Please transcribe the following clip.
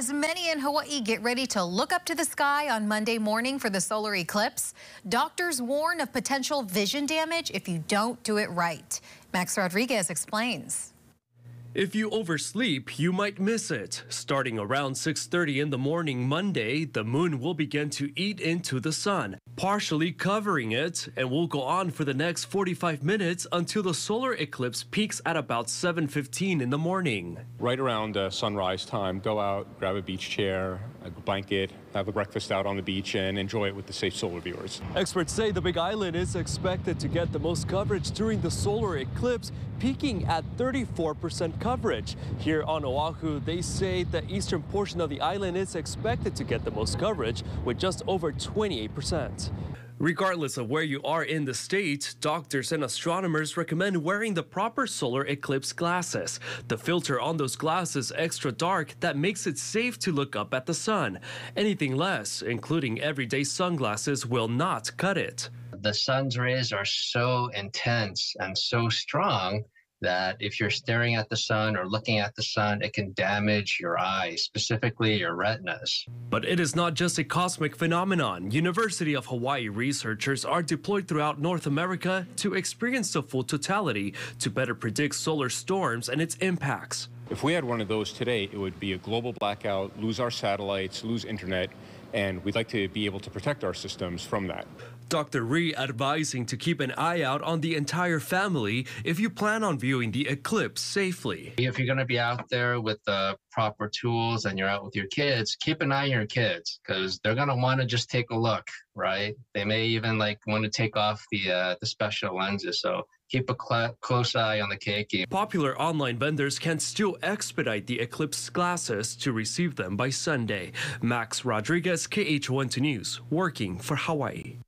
As many in Hawaii get ready to look up to the sky on Monday morning for the solar eclipse, doctors warn of potential vision damage if you don't do it right. Max Rodriguez explains. If you oversleep, you might miss it. Starting around 6:30 in the morning Monday, the moon will begin to eat into the sun, partially covering it, and will go on for the next 45 minutes until the solar eclipse peaks at about 7:15 in the morning. Right around uh, sunrise time, go out, grab a beach chair, a blanket, have a breakfast out on the beach and enjoy it with the safe solar viewers. Experts say the Big Island is expected to get the most coverage during the solar eclipse, peaking at 34% coverage. Here on Oahu, they say the eastern portion of the island is expected to get the most coverage with just over 28%. Regardless of where you are in the state, doctors and astronomers recommend wearing the proper solar eclipse glasses. The filter on those glasses extra dark that makes it safe to look up at the sun. Anything less, including everyday sunglasses, will not cut it. The sun's rays are so intense and so strong that if you're staring at the sun or looking at the sun, it can damage your eyes, specifically your retinas. But it is not just a cosmic phenomenon. University of Hawaii researchers are deployed throughout North America to experience the full totality to better predict solar storms and its impacts. If we had one of those today, it would be a global blackout, lose our satellites, lose internet, and we'd like to be able to protect our systems from that. Dr. Rhee advising to keep an eye out on the entire family if you plan on viewing the eclipse safely. If you're going to be out there with the proper tools and you're out with your kids, keep an eye on your kids because they're going to want to just take a look, right? They may even like want to take off the uh, the special lenses. So keep a cl- close eye on the keiki. Popular online vendors can still expedite the Eclipse glasses to receive them by Sunday. Max Rodriguez, KHON2 News, working for Hawaii.